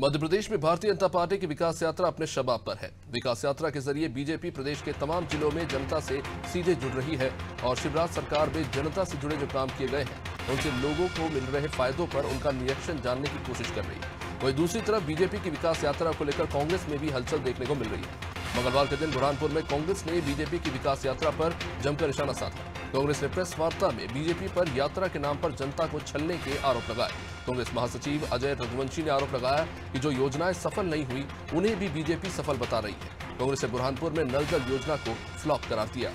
मध्य प्रदेश में भारतीय जनता पार्टी की विकास यात्रा अपने शबाब पर है। विकास यात्रा के ज़रिए बीजेपी प्रदेश के तमाम जिलों में जनता से सीधे जुड़ रही है और शिवराज सरकार में जनता से जुड़े जो काम किए गए हैं, उनसे लोगों को मिल रहे फायदों पर उनका निरीक्षण जानने की कोशिश कर रही है। वहीं दूसरी तरफ़ बीजेपी की विकास यात्रा को लेकर कांग्रेस में भी हलचल देखने को मिल रही है। मंगलवार के दिन बुरहानपुर में कांग्रेस ने बीजेपी की विकास यात्रा पर जमकर निशाना साधा। कांग्रेस ने प्रेस वार्ता में बीजेपी पर यात्रा के नाम पर जनता को छलने के आरोप लगाए। कांग्रेस महासचिव अजय रघुवंशी ने आरोप लगाया कि जो योजनाएँ सफल नहीं हुई, उन्हें भी बीजेपी सफल बता रही है। कांग्रेस ने बुरहानपुर में नल जल योजना को फ्लॉप करार दिया।